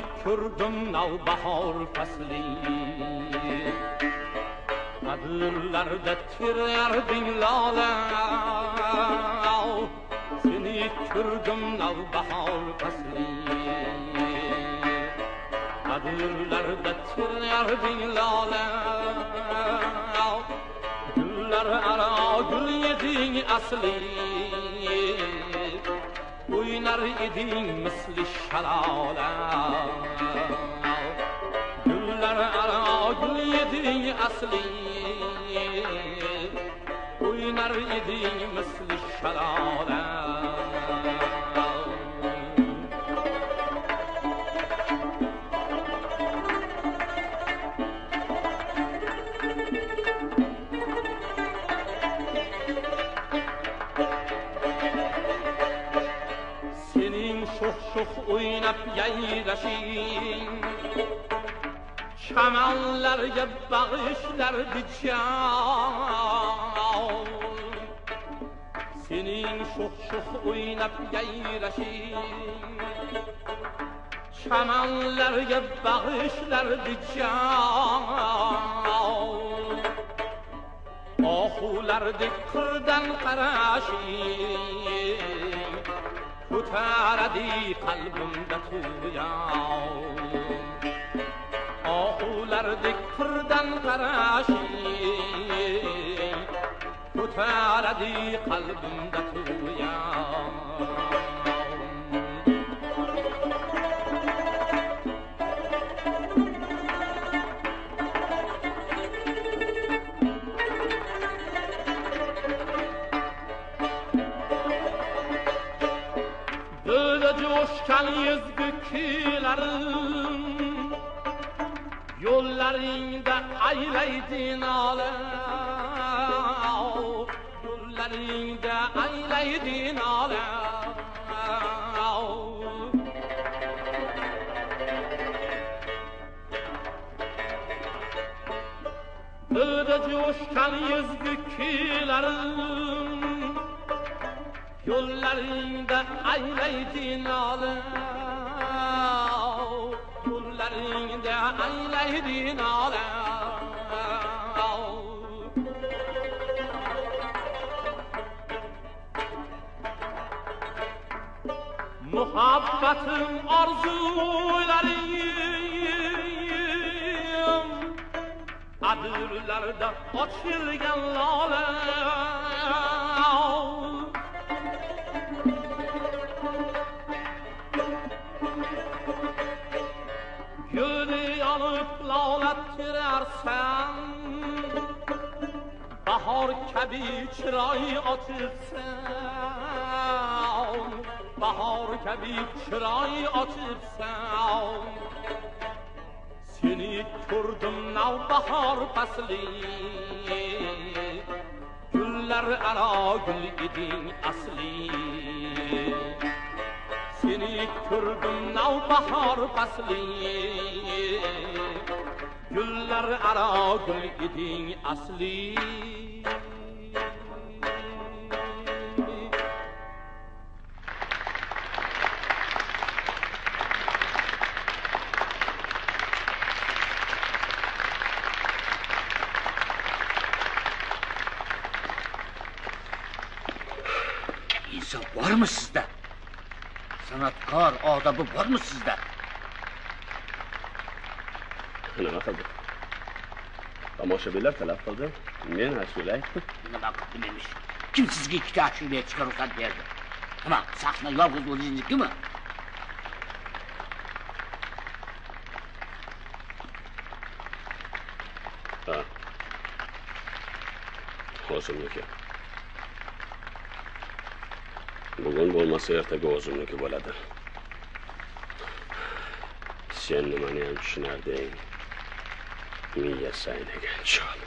ko'rdim navbahor fasli. Adırlarda tirerdin lala Seni ko'rdim navbahor fasli. Adırlarda tirerdin lala Güller ara gül yedin asli o'ynar eding misli shalola. Gullar aro gul eding asli. O'ynar eding misli shalola. Şox şox oynab yayrashing Chamanlarga bag'ishlardi jon Sening şox şox oynab yayrashing Chamanlarga bag'ishlardi jon Ohulardek qirdan qarashing mutaradi qalbimda tuyan ohulardek pirdan qarashing mutaradi qalbimda tuyan Coşkan yüzgü kuylarim Yollarında aylaydın ağlam. Yollarında aylaydın ağlam. Böyle coşkan yüzgü kuylarim Yollarında aylaydın ağlam. Yollarında aylaydın ağlam. Muhabbetim arzularım Adırlarda açılgan lale Gölü yanıp lağlattirersen Bahar kabi çıray açıpsan Bahar kabi çıray açıpsan Seni ko'rdim navbahor fasli Gullar aro gul eding asli Seni ko'rdim navbahor fasli. Gullar aro gul eding asli. İnsof bormi sizda san'atkor odobi bormi sizda nima qildi tomoshabinlar talab qildi men ashula aytdim nima qildim emish kim sizga ikkita ashula aytishga ruxsat berdi nima sahna yolg'iz o'zingiznikimi ha. O'zimniki bugun bo'lmasa ertaga o'zimniki bo'ladi. Sen nimani ham tushunarding? Miya saynagan chol